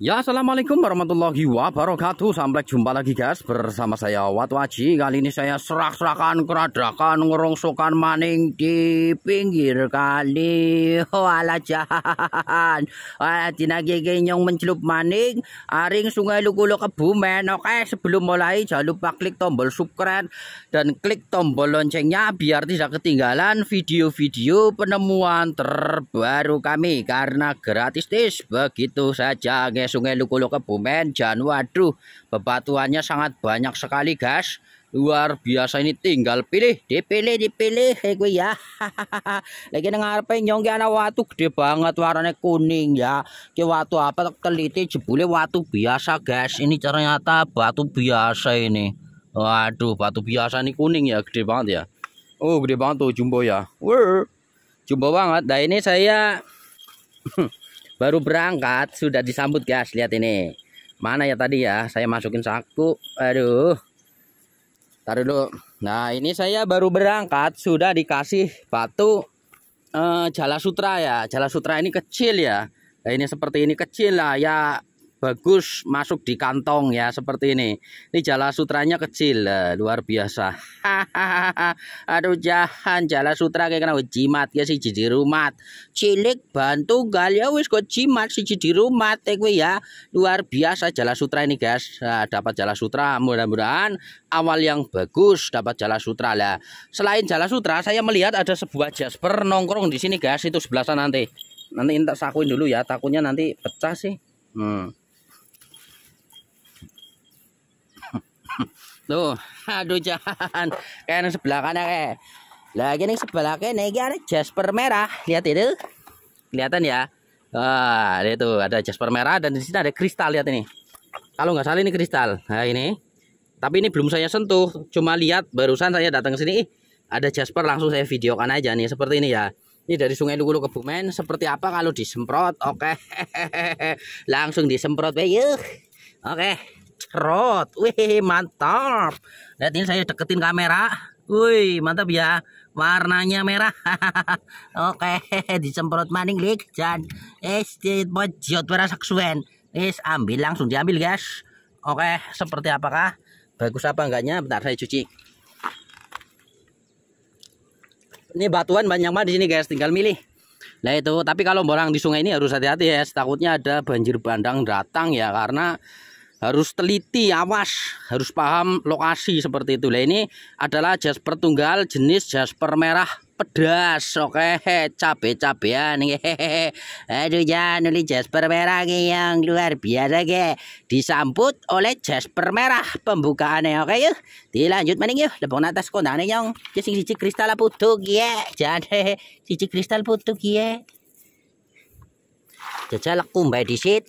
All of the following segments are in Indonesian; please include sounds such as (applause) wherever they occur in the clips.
Ya assalamualaikum warahmatullahi wabarakatuh. Sampai jumpa lagi guys bersama saya Watu Aji Kali ini saya serak-serakan keradakan ngerongsokan maning di pinggir kali. (laughs) Wala jahan. Wala tinagi nyong mencelup maning Aring sungai Lukulo Kebumen Oke sebelum mulai jangan lupa klik tombol subscribe Dan klik tombol loncengnya biar tidak ketinggalan video-video penemuan terbaru kami. Karena gratis tis. Begitu saja guys Sungai Lukulo Kebumen dan waduh bebatuannya sangat banyak sekali guys luar biasa ini tinggal pilih dipilih dipilih hey gue ya. (laughs) Lagi ngarepe nyong ana watu gede banget warnanya kuning ya. Ke watu apa teliti jebule watu biasa guys ini ternyata batu biasa ini. Waduh batu biasa ini kuning ya gede banget ya. Oh gede banget tuh jumbo ya. Wah, jumbo banget. Nah ini saya (laughs) baru berangkat sudah disambut guys. Lihat ini. Mana ya tadi ya? Saya masukin saku. Aduh. Taruh dulu. Nah ini saya baru berangkat sudah dikasih batu eh, jala sutra ya. Jala sutra ini kecil ya. Nah, ini seperti ini kecil lah. Ya bagus masuk di kantong ya seperti ini. Ini jala sutranya kecil luar biasa. (laughs) Aduh jahan jala sutra kayak kena jimat ya si jadi rumah cilik bantu gal ya wis kok jimat si jadi rumah eh, gue ya. Luar biasa jala sutra ini guys nah, dapat jala sutra mudah-mudahan awal yang bagus dapat jala sutra lah. Selain jala sutra saya melihat ada sebuah jasper nongkrong di sini guys itu sebelah sana nanti. Nanti tak sakuin dulu ya takutnya nanti pecah sih. Hmm. Tuh, aduh jangan kayak yang sebelah kanan kayak. Lagi nih sebelah kanan ini ada jasper merah. Lihat itu. Kelihatan ya. Wah, itu ada jasper merah dan di sini ada kristal lihat ini. Kalau nggak salah ini kristal. Nah, ini. Tapi ini belum saya sentuh, cuma lihat barusan saya datang ke sini, ada jasper langsung saya videokan aja nih seperti ini ya. Ini dari Sungai Lugulu Kebumen seperti apa kalau disemprot? Oke. (laughs) langsung disemprot. Oke cerot wih mantap. Lihat ini saya deketin kamera. Wih mantap ya. Warnanya merah. (laughs) Oke (laughs) disemprot maning lik. Dan es pojot saksuan es ambil langsung diambil guys. Oke seperti apakah? Bagus apa enggaknya? Bentar saya cuci. Ini batuan banyak banget di sini guys. Tinggal milih. Nah itu, tapi kalau orang di sungai ini harus hati-hati ya, takutnya ada banjir bandang datang ya. Karena harus teliti awas. Harus paham lokasi seperti itu. Lah ini adalah jasper tunggal jenis jasper merah pedas oke? (laughs) Cabe cabean hehehe (laughs) aduh jangan nulis jasper merah yang luar biasa ke disambut oleh jasper merah pembukaannya oke yuk. Dilanjut maning yuk. Lebong atas kondangnya yang sing siji kristal putih ya jangan (laughs) siji kristal putih ya jajal kumbay disit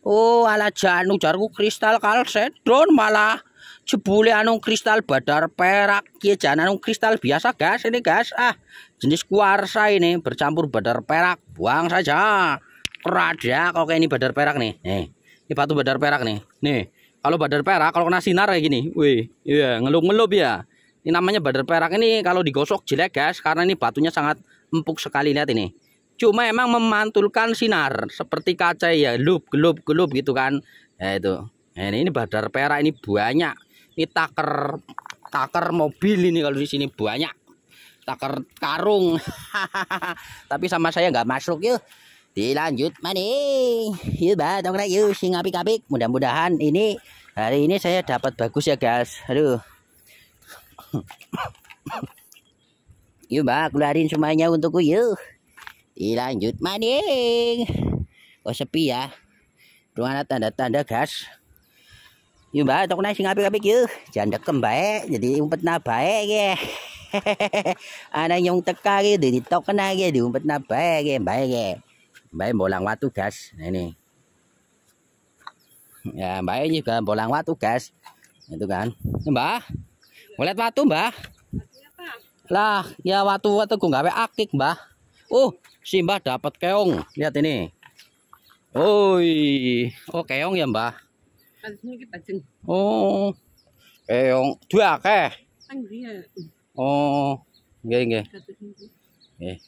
Oh ala janu jarku kristal kalsedon malah jebule anu kristal badar perak. Jangan anu kristal biasa guys ini guys ah jenis kuarsa ini bercampur badar perak. Buang saja. Kerada kok kayak ini badar perak nih. Nih ini batu badar perak nih. Nih kalau badar perak kalau kena sinar kayak gini wih iya ngelup ngelup ya. Ini namanya badar perak ini kalau digosok jelek guys karena ini batunya sangat empuk sekali. Lihat ini cuma emang memantulkan sinar seperti kaca ya gelup gelup gelup gitu kan. Ya itu. Nah, ini, ini badar perak ini banyak. Ini taker taker mobil ini kalau di sini banyak. Taker karung. (laughs) Tapi sama saya nggak masuk yuk. Dilanjut mana yuk batong yuk sing apik apik mudah-mudahan ini hari ini saya dapat bagus ya guys. Aduh. (coughs) Yuk mbak keluarin semuanya untukku yuk dilanjut maning oh sepi ya? Ruangan tanda-tanda gas. Yuk mbak tok nasi ngapik-ngapik yuk. Jangan dekem baik jadi umpet na baik ya. (laughs) Ada yang teka gitu di tok kena gitu di umpet na baik ya baik ya. Baik bolang waktu gas. Nah, ini. Ya baik juga bolang waktu gas. Itu kan. Mbak boleh waktu mbak? Lah ya waktu waktu gue nggak akik mbak. Oh, si Mbah dapat keong. Lihat ini. Oi, oh keong ya Mbah. Oh, keong dua ke? Oh, nggih nggih. Nggih.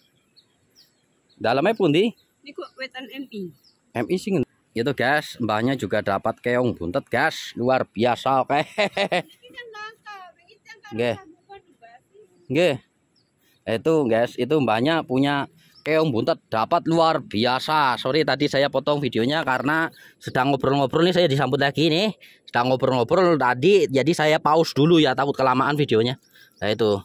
Dalamnya pun di? Ini kok wetan MI. MI sih itu guys, mbahnya juga dapat keong buntet guys, luar biasa oke. Oke. Oke. Itu guys, itu mbahnya punya keong buntet dapat luar biasa. Sorry tadi saya potong videonya karena sedang ngobrol-ngobrol nih saya disambut lagi nih. Sedang ngobrol-ngobrol tadi jadi saya pause dulu ya takut kelamaan videonya. Nah itu.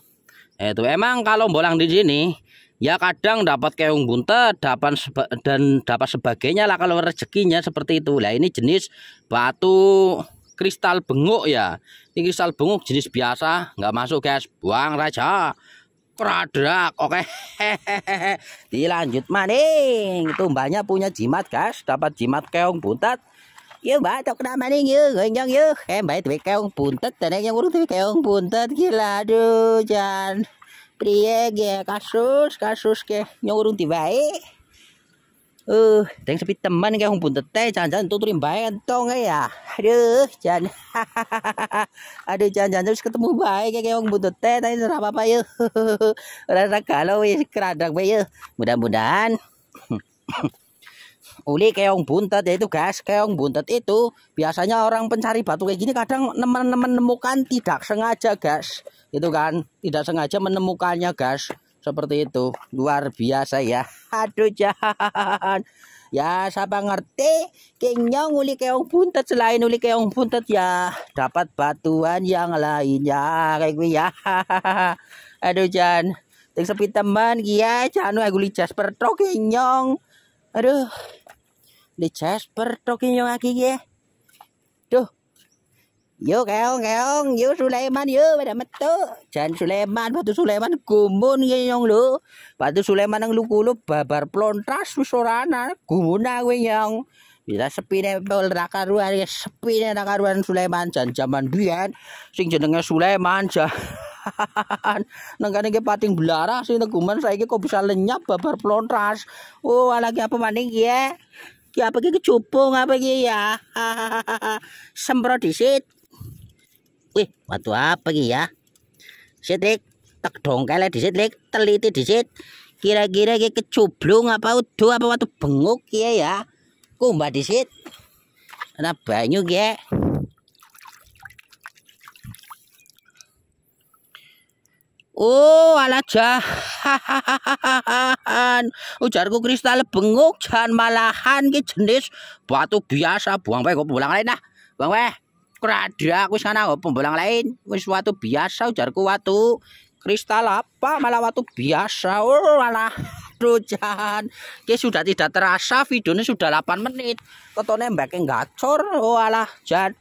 Itu emang kalau bolang di sini ya kadang dapat keong buntet dapat dan dapat sebagainya lah kalau rezekinya seperti itu lah ini jenis batu kristal benguk ya ini kristal benguk jenis biasa nggak masuk guys buang raja keradak oke. (laughs) Dilanjut maning. Itu mbaknya punya jimat guys dapat jimat keong buntet. Yo mbak tok maning. Yo goyang yo. Eh mbak keong buntet. Dan yang urut keong buntet. Gila aduh jangan priye ge kasus kasus ke nyurung tibae uh teng sepi teman ke hong pun tete jangan-jangan tuturin baik entong ya. Aduh jangan. (laughs) Aduh jangan-jangan terus ketemu baik kayak hong pun tete tapi apa apa yuk. (laughs) Rasa kalau ya keradang bae mudah-mudahan. (laughs) Uli keong buntet ya itu guys keong buntet itu. Biasanya orang pencari batu kayak gini kadang menemukan tidak sengaja guys itu kan? Tidak sengaja menemukannya guys seperti itu. Luar biasa ya. Aduh jahan ya siapa ngerti? Kenyang uli keong buntet. Selain uli keong buntet ya dapat batuan yang lainnya kayak gue ya. (laughs) Aduh jangan sepi teman kia jangan aku licas pertok kenyang aduh. Di Jasper tokinya lagi ya. Tuh. Yo keong keong, yo Sulaiman yo pada metu. Jan Sulaiman, batu Sulaiman gumun nyong lu. Batu Sulaiman yang lu kulup babar plontas wis ora ana. Gumun kowe nyong. Bisa sepine bel rakaruan ya sepine rakaruan Sulaiman jan jaman biyen sing jenenge Sulaiman jan (laughs) nang kene ke pating belara sing teguman saiki kok bisa lenyap babar plontas. Oh, lagi apa maning ya? Ya apa ki kecupung apa ki ya? (laughs) Semprot disit. Wih, waktu apa ki ya? Sitrik tak dongkel disit lik teliti disit. Kira-kira ki kecublung apa udu apa waktu benguk ya ya? Kumbah disit. Ana banyu ki. Oh, ala jahan. Ujarku kristal benguk jan malahan ki jenis batu biasa. Buang bae kok pulang lain dah. Buang bae. Kerada aku sana kok pembolang lain. Wis watu biasa ujarku watu kristal apa malah watu biasa. Oh, malah Rujan. (laughs) Ki sudah tidak terasa videonya sudah 8 menit. Ketone mbake gacor. Oh alah, jan.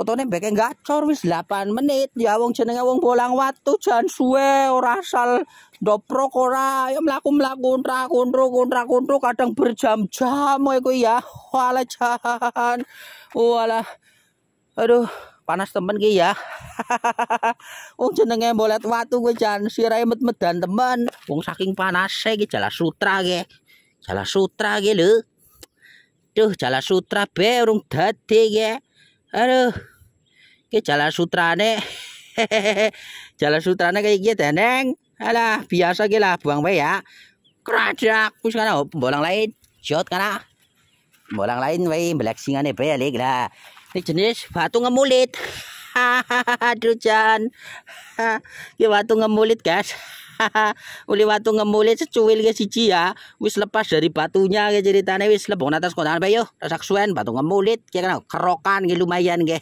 Otone beke gacor wis 8 menit. Ya wong jenenge wong bolang watu jan suwe ora asal doprok ora ya mlaku-mlaku kontra-kontro kontra-kontro kadang berjam-jam kowe ya. (laughs) Wala jan. Wala. Aduh, panas temen ki ya. (laughs) wong jenenge bolet watu kowe jan sirahe met-medan temen. Wong saking panase ki jala sutra ki. Jala sutra ki lho. Duh, jala sutra be urung dadi ki. Aduh. Ki jalan sutrane. (laughs) jalan sutrane kayak gitu neng. Alah, biasa ki lah buang bae ya. Kradak wis kana bolang lain. Jot kana. Bolang lain wae singane bae lik lah. Ini jenis batu ngemulit. (laughs) Aduh jan. Ki batu ngemulit guys. (laughs) uli watu ngemulit secuil ke siji ya. Wis lepas dari batunya ke ceritane wis lebong atas kondangan bae yo. Rasaksuan batu ngemulit. Ya kan kerokan ke lumayan (laughs) ke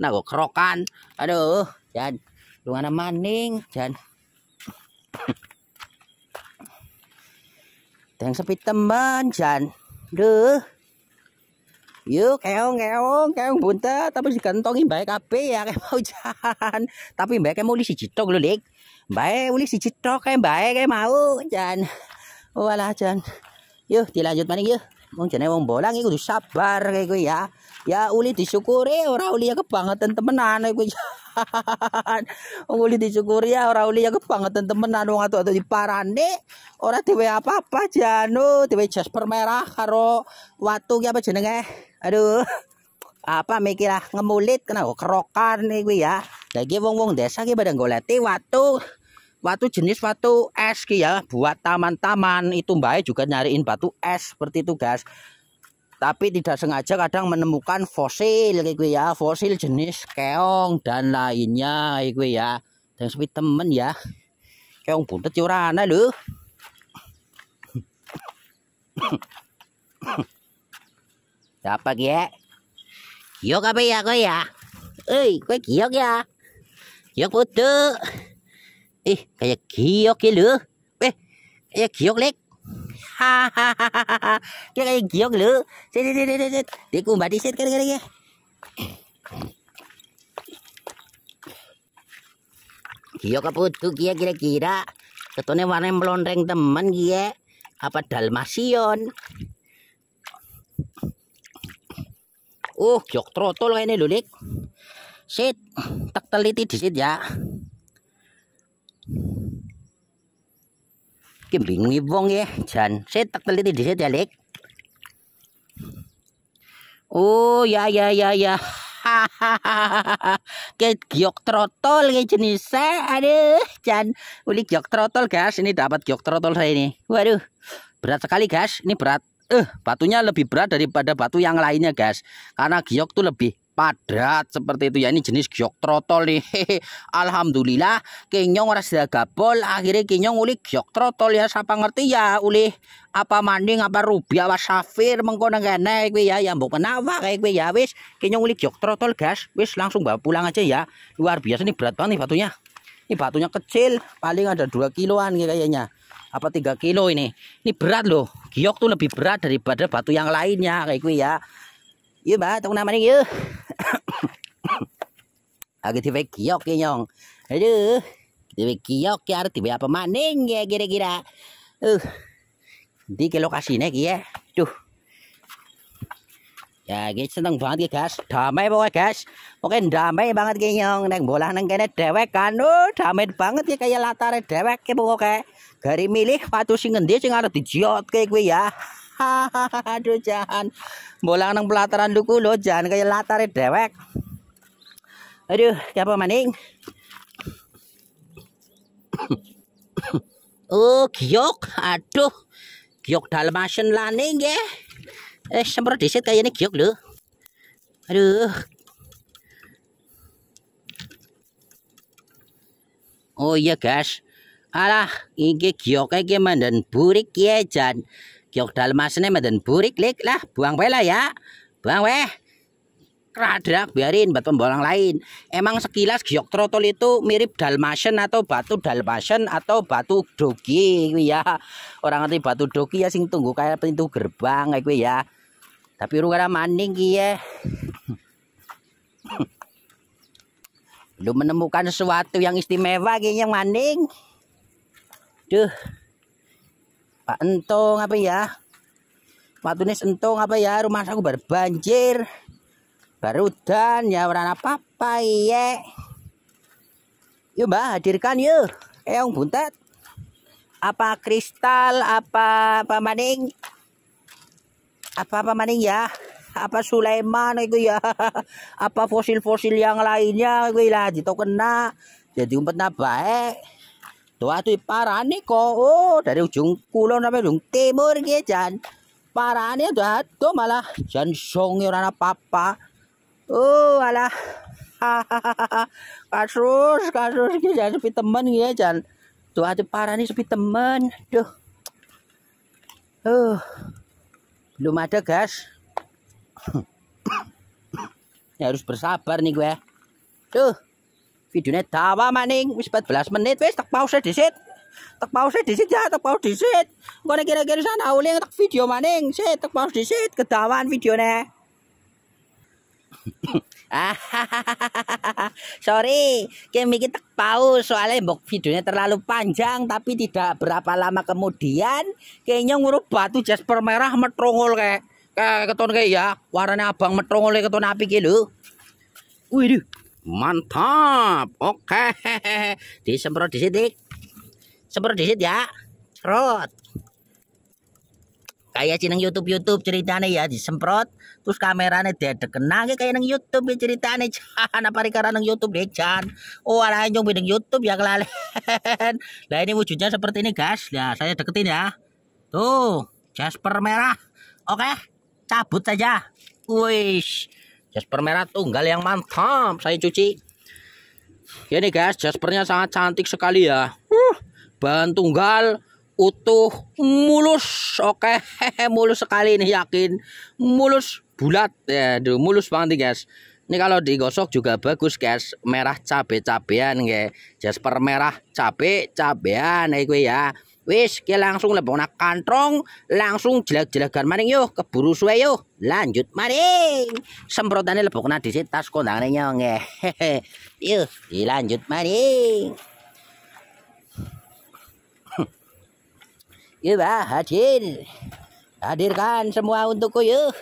nah kok kerokan. Aduh jan. Lungan maning jan. Teng sepi teman jan. Duh Yuk keong keong keong buntet. Tapi digantongin baik kabeh ya kayak mau jan tapi baik mau di tok lho Lik baik uli si tok kayak baik kayak mau jan. Walah jan. Yuk dilanjut mana yuk Wong jane wong bolang iku sabar kayak gue ya. Ya uli disyukuri ora uli ya kebangetan temenan iku. Wong (laughs) uli disyukuri ya ora uli ya kebangetan temenan wong atu-atu diparane ora dhewe apa-apa janu dhewe jas permerah karo watu ki apa jenenge. Aduh. (laughs) Apa mikir ah ngemulit kena kerokan nih gue ya. Lagi wong-wong desa ki pada goleti watu batu jenis batu es ya buat taman-taman itu mbak juga nyariin batu es seperti itu guys tapi tidak sengaja kadang menemukan fosil gue ya fosil jenis keong dan lainnya gue ya. Dan sepi temen ya. Keong buntet curana (coughs) lu siapa gie giok apa ya gue ya? Eh gue giok ya? Giok putu. Eh kayak giok ya lu eh kayak giok lek đi đi đi đi đi đi cùng bà đi xét cái cái cái Giok apa tuh kia kira-kira Ketone warna melondreng teman kia Apa dalmasion Uh, giok trotol kayak ini lulik Sit, tak teliti di sit ya Ki wong ya, jan. Saya tak teliti di situ ya, Lek. Oh, ya ya ya ya. kayak giok trotol kayak jenisnya aduh jan. Uli giok trotol guys ini dapat giok trotol saya ini. Waduh berat sekali guys ini berat. Eh batunya lebih berat daripada batu yang lainnya guys karena giok tuh lebih padat seperti itu. Ya ini jenis giok trotol nih. Alhamdulillah kenyong ora gabol akhirnya kenyong uli giok trotol ya siapa ngerti? Ya uli apa manding apa rubi apa safir mengkono kuwi ya yang mbok kenapa kayak kuwi ya wis. Kenyong uli giok trotol guys wis langsung bawa pulang aja ya. Luar biasa ini berat banget nih batunya. Ini batunya kecil paling ada dua kiloan kayaknya. Apa tiga kilo ini? Ini berat loh. Giok tuh lebih berat daripada batu yang lainnya kayak gue ya Iya mbak, tunggu namanya yuk. (coughs) Agak tiba kiok ya nyong. Aduh, tiba kiok ya apa maning ya kira-kira. Uh, di ke lokasinya ya. Tuh. Ya, guys seneng banget ya guys. Damai pokoknya guys. Pokoknya damai banget ya nyong. Neng bola neng kene dewek kan. Oh, damai banget ya kayak latar dewek ya pokoknya. Gari milih patu sing ngendi sing arep dijiot kayak gue ya. (laughs) Aduh jangan bolang nang pelataran duku lo jangan kayak latar dewek. Aduh, siapa maning? (coughs) oh, giok. Aduh. Giok dalmatian laning ya. Eh, semprot disit kayaknya giok lo. Aduh. Oh iya guys. Alah, ini giok kayak gimana dan burik ya jan. Kiok dalmasnya madan burik lek lah, buang wae ya. Buang weh. Kradrak biarin buat pembolang lain. Emang sekilas giok trotol itu mirip dalmatian atau batu dalmatian atau batu dogi ya. Orang ngerti batu dogi ya sing tunggu kayak pintu gerbang kayak ya. Tapi rungana maning ya. Belum menemukan sesuatu yang istimewa kayaknya maning. Duh. Pak Entong apa ya? Waktu ini entong apa ya? Rumah aku berbanjir baru dan ya warna apa ya yuk mbak hadirkan yuk eong buntet. Apa kristal apa apa maning? Apa apa maning ya? Apa Sulaiman itu ya? (laughs) Apa fosil-fosil yang lainnya gue lah itu kena jadi umpet baik Tuh parane kok. Oh, dari ujung kulon sampai ujung timur gitu jan. Parane tuh tuh malah jan songi ora apa-apa. Oh, alah. (laughs) kasus kasus iki jan sepi temen ya jan. Tuh ada parane sepi temen. Duh. Uh. Belum ada, gas. (coughs) ya harus bersabar nih gue. Tuh videonya dawa maning wis 14 menit wis tak pause disit. Tak pause disit ya tak pause disit. Kau kira-kira sana uling tak video maning sit tak pause disit kedawan videonya (laughs) sorry kami kita pause soalnya mbok videonya terlalu panjang tapi tidak berapa lama kemudian kayaknya ngurup batu jasper merah metrongol kayak kayak keton kayak ya warnanya abang metrongol kayak keton api gitu wih Mantap. Oke. Disemprot di sini. Semprot di sini ya. Cerot. Kayak cineng YouTube YouTube ceritanya ya disemprot terus kameranya dia kena kayak nang YouTube ya ceritanya jangan apa karena nang YouTube deh jangan oh ala bidang YouTube ya kelalen nah ini wujudnya seperti ini guys ya saya deketin ya tuh Jasper merah oke cabut saja wish Jasper merah tunggal yang mantap saya cuci. Ini guys Jaspernya sangat cantik sekali ya. Uh, bahan tunggal utuh mulus. Oke mulus sekali ini yakin. Mulus bulat ya aduh, mulus banget nih guys. Ini kalau digosok juga bagus guys. Merah cabe cabean ya jasper merah cabe cabean ya gue ya wis kita langsung lebih nak kantong langsung jelek-jelekan maning yuk keburu suwe yuk lanjut lebih kena di tas kondangannya nyong (laughs) ya yuk dilanjut maning Iya (laughs) bah, hadir. Hadirkan semua untukku yuk.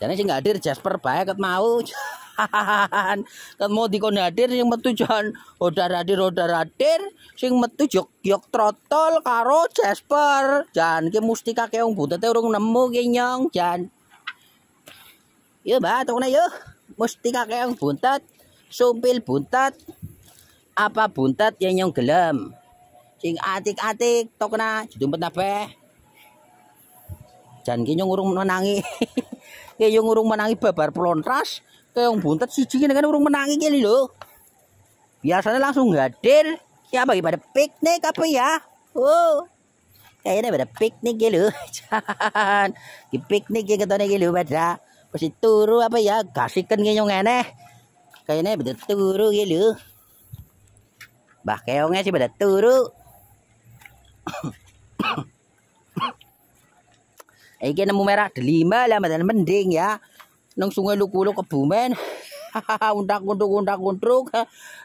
Dan sih nggak hadir Jasper baik ket mau. (laughs) kan mau dikon hadir sing metu jan udah hadir udah hadir sing metu jok trotol karo Jasper. Jan ki mustika keong butet urung nemu ki nyong jan. Iya bah, tokne yuk. Mustika keong buntet, sumpil buntet. Apa buntet yang nyong gelem? sing atik-atik tokna judumpet nabe jan ki urung menangi (laughs) ki yung urung menangi babar yang buntet siji kan urung menangi ki lho. Biasanya langsung hadir siapa pada piknik apa ya? Oh kayaknya pada piknik gitu (laughs) jangan di piknik ya ketone gitu pada pasti turu apa ya? Kasihkan yang ngene kayaknya pada turu gitu bah keongnya sih pada turu. (coughs) Iki nemu merah delima lah mending ya. Nang sungai Lukulo Kebumen. (laughs) undak unduk undak unduk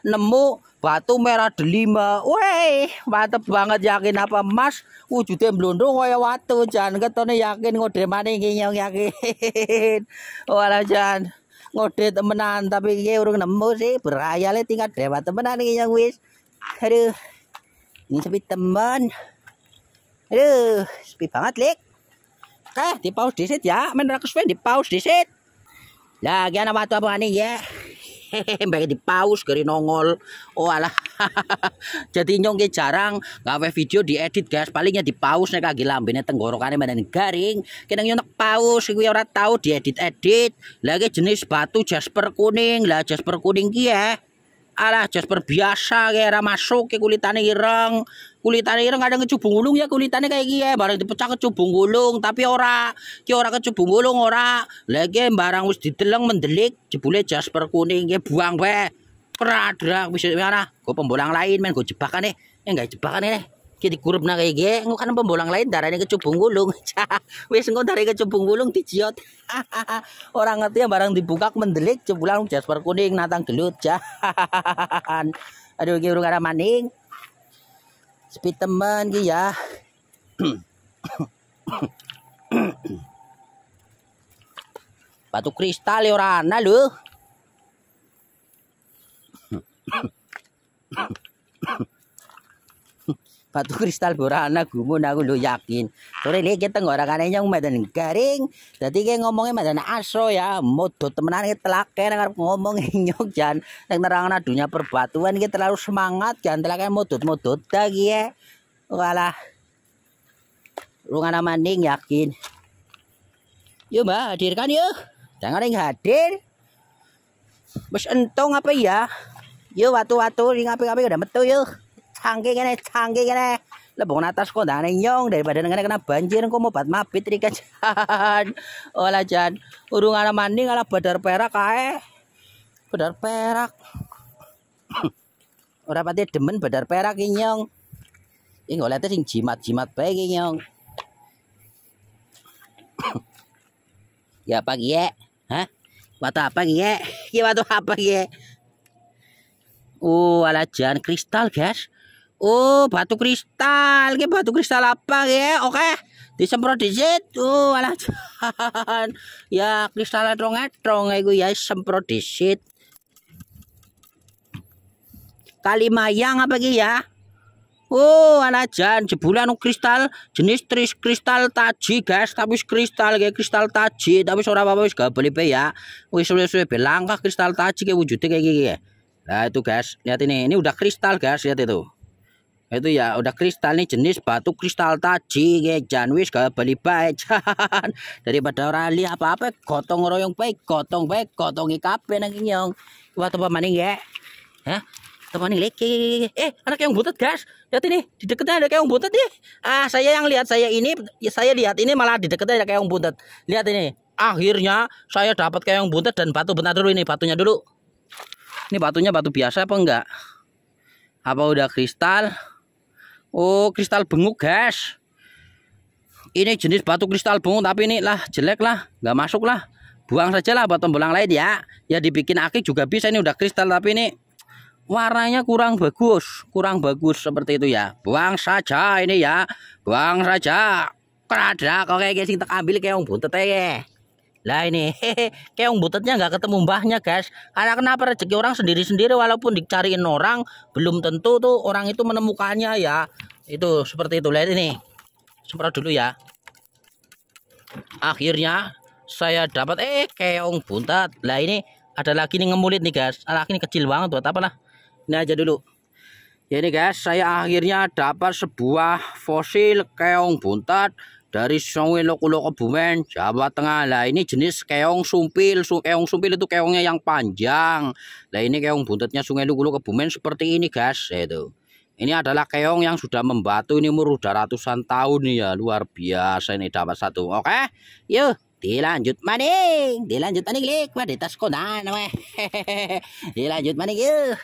nemu batu merah delima. Weh, mantep banget yakin apa Mas? Wujudnya blondong kaya watu jan ketone yakin ngode maning iki yakin. (laughs) Walah jan ngode temenan tapi iki urung nemu sih berayale tingkat dewa temenan iki yang wis. Aduh. Ini sepi teman. Aduh, sepi banget, Lik. Eh, di pause disit ya. Main rakus di pause disit. Lagi anak batu apa nih ya? (laughs) Hehehe, di pause kiri nongol. Oh alah. (laughs) Jadi nyong jarang gawe video diedit guys. Palingnya di pause nek lagi lambene tenggorokannya badan garing. Kena nyong pause kuwi ora tahu diedit-edit. Lagi jenis batu jasper kuning. Lah jasper kuning ki ya. Alah jasper biasa kayak masuk ke kulitannya ireng kulitannya ireng kadang kecubung gulung ya kulitannya kayak gini barang dipecah kecubung gulung tapi ora ki ora kecubung gulung ora lagi barang wis diteleng mendelik jebule jasper kuning ya buang be keradrak bisa mana gue pembolang lain men gue jebakan nih ya enggak jebakan nih kita kurup na kayak gini kan pembolang lain darahnya kecubung gulung wis engko dari kecubung gulung dijiot orang ngerti ya barang dibuka mendelik jebulang jasper kuning natang gelut jahan aduh ki urung ada maning Speed teman ki ya. Batu kristal ya ora ana lho. Batu kristal borana gumun aku lo yakin. Sore ini kita tenggorokan yang medan garing. Jadi kayak ngomongnya medan asro ya modot temenan kita telake nang ngomong nyok jan nang nerangan dunia perbatuan kita terlalu semangat jan telake modot-modot lagi ya. Walah. Rungan maning yakin. Yuk mbak hadirkan yuk jangan yang hadir. Bos entong apa ya? Yuk watu-watu ring apa-apa udah metu yuk canggih kene canggih kene lebong atas kok ndane nyong daripada ngene kena banjir kok mau bat mabit rika jan. (laughs) Olah jan. Urung ana maning ala badar perak kae badar perak. (coughs) Ora pati demen badar perak ki nyong. Iki golete sing jimat-jimat bae ki nyong. (coughs) Ya apa ki hah? Watu apa ki ya watu apa ki Oh, ala jan. Kristal, guys. Oh, batu kristal. Ki batu kristal apa ya? Oke. Disemprot disit. Oh, alah. ya kristal etrong-etrong iku ya semprot disit. Kali mayang apa ki ya? Oh, jan jebulan kristal jenis tris kristal taji, guys. Tapi kristal kayak kristal taji, tapi ora apa-apa wis gak beli ya. Wis suwe-suwe langkah kristal taji kayak wujudnya kayak gini. Nah, itu guys. Lihat ini. Ini udah kristal, guys. Lihat itu. Itu ya udah kristal nih jenis batu kristal taji kayak jan wis gak beli baik daripada orang lihat apa-apa gotong royong baik gotong baik gotong kabeh nang nyong. Waktu apa maning ya? Hah? teman ini eh anak yang butet guys. Lihat ini di dekatnya ada keong butet nih. Ah saya yang lihat saya ini ya saya lihat ini malah di dekatnya ada keong butet. Lihat ini. Akhirnya saya dapat keong butet dan batu benar dulu ini batunya dulu. Ini batunya batu biasa apa enggak? Apa udah kristal oh kristal benguk guys. Ini jenis batu kristal benguk tapi ini lah jelek lah nggak masuk lah. Buang saja lah buat tembelang lain ya. Ya dibikin akik juga bisa ini udah kristal tapi ini warnanya kurang bagus kurang bagus seperti itu ya. Buang saja ini ya. Buang saja. Kerada kok kayak gini tak ambil kayak yang buntet ya lah ini kayak yang buntetnya nggak ketemu mbahnya guys. Karena kenapa? Rezeki orang sendiri-sendiri walaupun dicariin orang belum tentu tuh orang itu menemukannya ya. Itu seperti itu. Lihat ini. Semprot dulu ya. Akhirnya saya dapat eh keong buntet. Lah ini ada lagi nih ngemulit nih guys. Lagi ini kecil banget buat apa lah? Ini aja dulu. Ya ini guys saya akhirnya dapat sebuah fosil keong buntat dari Sungai Lokulo Kebumen Jawa Tengah. Lah ini jenis keong sumpil. Keong sumpil itu keongnya yang panjang. Lah ini keong buntatnya Sungai Kebumen seperti ini guys. Itu. Ini adalah keong yang sudah membatu ini umur udah ratusan tahun. Nih ya luar biasa ini dapat satu. Oke? Yuk dilanjut maning. Dilanjut maning pada tas konan (laughs) dilanjut maning yuk.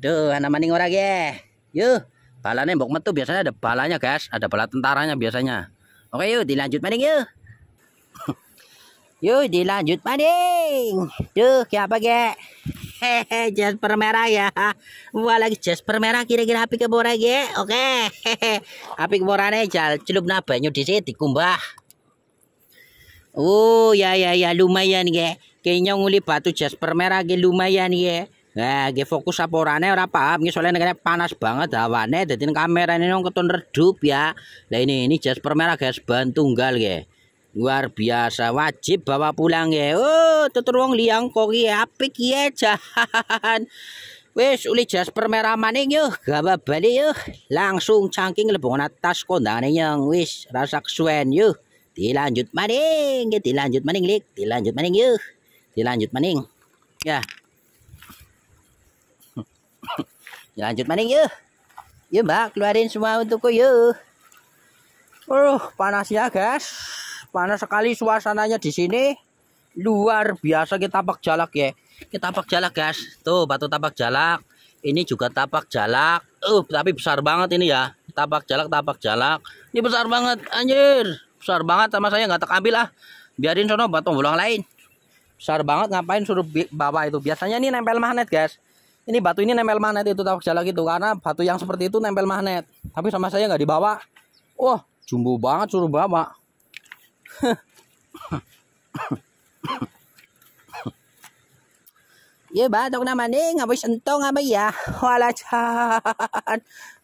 Duh, anak maning orang ya. Yuk, balanya mbok metu. Biasanya ada balanya, guys. Ada bala tentaranya biasanya. Oke, yuk dilanjut maning yuk. yuk dilanjut maning. Duh, kayak apa, ge? Hehe, Jasper merah ya. Wah, lagi Jasper merah kira-kira api kebora, ge. Oke. Hehe. Api keborane jal celup na banyu di sini dikumbah. Oh, ya ya ya lumayan, ge. Kayaknya nguli batu Jasper merah ge lumayan, ge. Nah, ge fokus saporane ora paham nggih soalnya negara panas banget hawane dadi kamera ini nong keton redup ya. Lah ini ini jas permerah guys ban tunggal ge. Luar biasa wajib bawa pulang ya. Oh, tutur wong liang kok ki apik ya jahan. Wis uli jas permerah maning yuk, gawa bali yuk. Langsung cangking lebong atas kondangane yang wis rasa kesuwen yuk. Dilanjut maning, dilanjut maning lik, dilanjut maning yuk. Dilanjut maning. Ya. Ya, lanjut maning yuk. Yuk mbak, keluarin semua untukku yuk. Oh, panasnya guys. Panas sekali suasananya di sini. Luar biasa kita tapak jalak ya. Kita tapak jalak guys. Tuh batu tapak jalak. Ini juga tapak jalak. Uh, tapi besar banget ini ya. Tapak jalak, tapak jalak. Ini besar banget, anjir. Besar banget sama saya nggak tak ambil lah. Biarin sono batu bolang lain. Besar banget ngapain suruh bawa itu. Biasanya ini nempel magnet guys ini batu ini nempel magnet itu tahu jalan gitu karena batu yang seperti itu nempel magnet tapi sama saya nggak dibawa wah jumbo banget suruh bawa (laughs) Ya batok naman eh ngaboy sentong ngabay ya. Wala.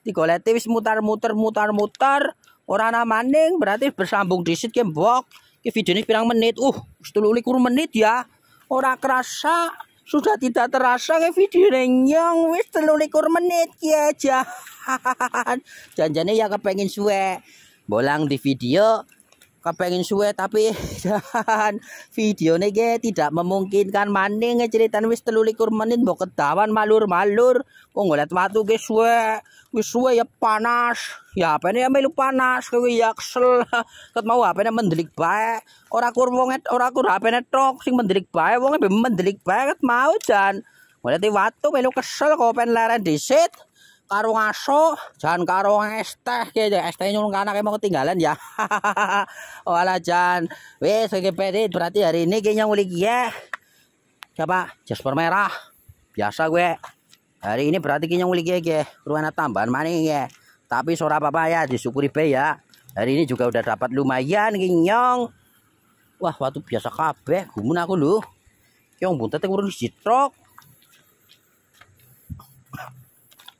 Di kolete wis mutar-mutar mutar-mutar. Ora naman ning berarti bersambung disit ke bok. Ke video ini pirang menit. Uh, wis 23 menit ya. Ora kerasa sudah tidak terasa ke video yang wis telulikur menit ya jahan janjane ya kepengen suwe. Bolang di video kepengen suwe tapi (laughs) dan video nih tidak memungkinkan. Maning ceritaan wis telulikur menit mau ketahuan malur-malur. Kok ngeliat waktu ke suwe. Wis suwe ya panas. Ya apa nih ya melu panas kowe ya kesel. (laughs) Ket mau apa nih mendelik bae. Ora kur wong ora kur apa nih tok sing mendelik bae. Wong mendelik bae ket mau jan. Ngeliat waktu melu kesel kok pengen leren disit karo ngaso jan karo es teh ke es teh nyulung anak emang ketinggalan ya? (laughs) Wala jan. Wes oke pedit berarti hari ini kayaknya ngulik ya siapa? Jasper merah. Biasa gue. Hari ini berarti kayaknya ngulik ya ruana tambahan maning ya tapi sore apa ya disyukuri be ya. Hari ini juga udah dapat lumayan kinyong wah waktu biasa kabeh gumun aku lu yang buntetnya kurang jitrok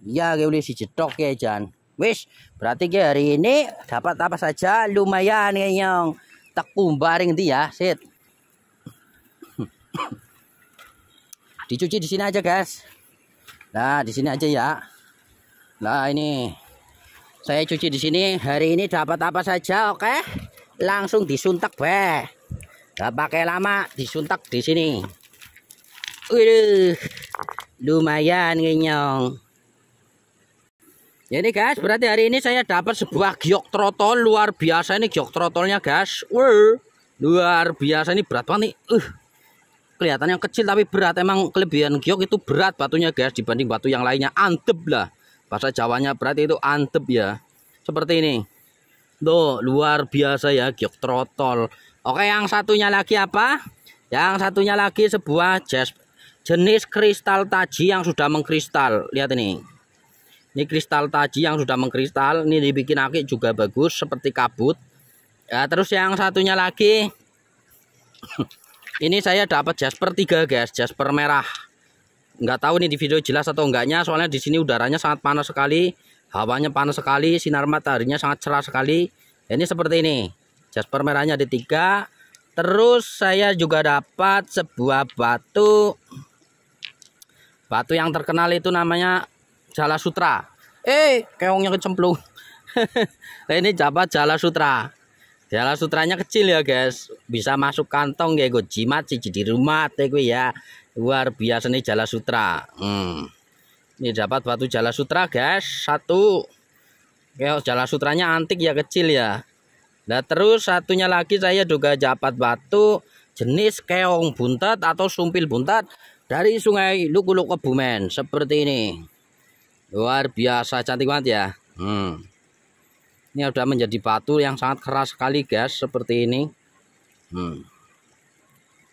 Iya kayak udah si cetok ya Jan. Wis, berarti ki hari ini dapat apa saja lumayan yang tak kumbaring dia, sit. (coughs) Dicuci di sini aja, guys. Nah, di sini aja ya. Nah, ini saya cuci di sini. Hari ini dapat apa saja, oke? Langsung disuntak, be. Gak pakai lama, disuntak di sini. Wih, lumayan ngenyong. Jadi guys, berarti hari ini saya dapat sebuah giok trotol luar biasa ini giok trotolnya guys. Wah, luar biasa ini berat banget nih. Uh, kelihatannya kecil tapi berat. Emang kelebihan giok itu berat batunya guys dibanding batu yang lainnya. Antep lah. Bahasa Jawanya berarti itu antep ya. Seperti ini. Tuh, luar biasa ya giok trotol. Oke, yang satunya lagi apa? Yang satunya lagi sebuah jas jenis kristal taji yang sudah mengkristal. Lihat ini. Ini kristal taji yang sudah mengkristal. Ini dibikin akik juga bagus seperti kabut. Ya, terus yang satunya lagi (coughs) ini saya dapat jasper 3 guys, jasper merah. Enggak tahu nih di video jelas atau enggaknya soalnya di sini udaranya sangat panas sekali, hawanya panas sekali, sinar mataharinya sangat cerah sekali. Ini seperti ini. Jasper merahnya ada tiga. Terus saya juga dapat sebuah batu batu yang terkenal itu namanya Jala Sutra. Eh, keongnya kecemplung. (laughs) nah, ini jabat Jala Sutra. Jala Sutranya kecil ya, guys. Bisa masuk kantong ya, gue jimat sih di rumah teh gue ya. Luar biasa nih Jala Sutra. Hmm. Ini dapat batu Jala Sutra, guys. Satu. Kayak Jala Sutranya antik ya, kecil ya. Nah, terus satunya lagi saya juga dapat batu jenis keong buntat atau sumpil buntat dari sungai Lukuluk Kebumen seperti ini. Luar biasa cantik banget ya. Hmm. Ini sudah menjadi batu yang sangat keras sekali guys seperti ini. Hmm.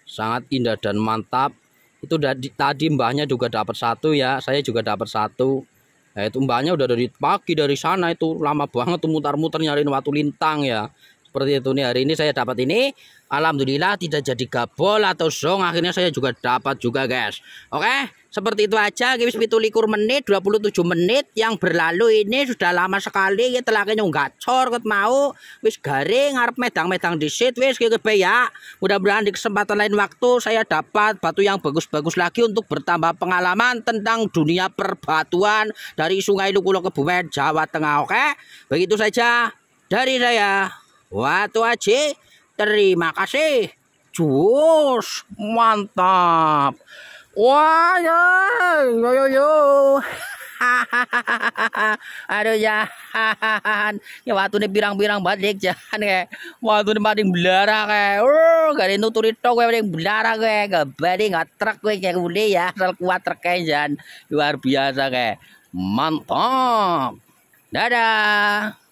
Sangat indah dan mantap. Itu tadi mbahnya juga dapat satu ya. Saya juga dapat satu. Nah, itu mbahnya udah dari pagi dari sana itu lama banget tuh mutar-mutar nyariin watu lintang ya seperti itu nih hari ini saya dapat ini Alhamdulillah tidak jadi gabol atau song. Akhirnya saya juga dapat juga guys. Oke seperti itu aja. Guys itu likur menit 27 menit yang berlalu ini. Sudah lama sekali. Ya telaknya gacor ket mau. Wis garing harap medang-medang di sit wis gitu ya. Mudah-mudahan di kesempatan lain waktu saya dapat batu yang bagus-bagus lagi untuk bertambah pengalaman tentang dunia perbatuan dari sungai Lukulo Kebumen Jawa Tengah. Oke begitu saja dari saya. Watu Aji, terima kasih. Jus, mantap. Wah, ya, yo yo yo. (laughs) Aduh jahan. Ya waktu ini pirang-pirang balik jahan kayak. Waktu ini maling belara kayak. Oh, gak ada nuturi tok kayak maling belara kayak. Gak badi gak truk kayak udah ya. Asal kuat truk kayak. Luar biasa kayak. Mantap. Dadah.